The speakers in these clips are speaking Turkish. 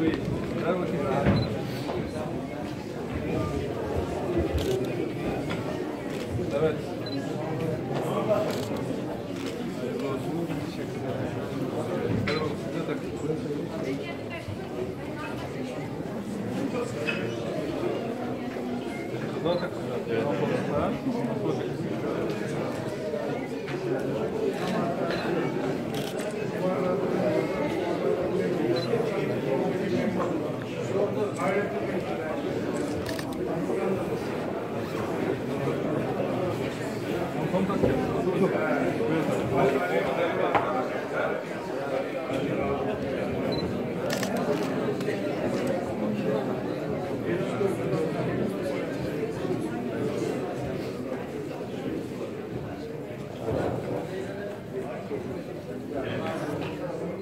Ver bakayım. Evet. Hayırlı olsun. Teşekkür ederim. Ver bakalım, size takın. Kulağa takın. Evet. Kontak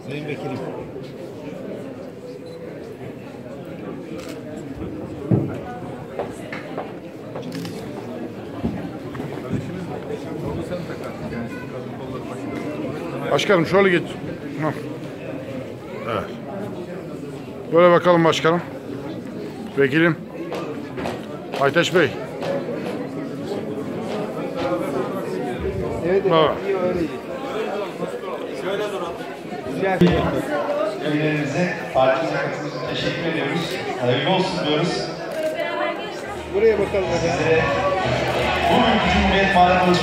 Sayın Vekilim. Başkanım şöyle geç. Hah. Evet. Böyle bakalım başkanım. Vekilim. Aytaç Bey. Evet, Ha. iyi öyle iyi. Üyelerimize, partimize katıldığınız teşekkür ediyoruz. Hayırlı olsun diyoruz. Buraya bakalım. Size bugünkü Cumhuriyet Bayramınız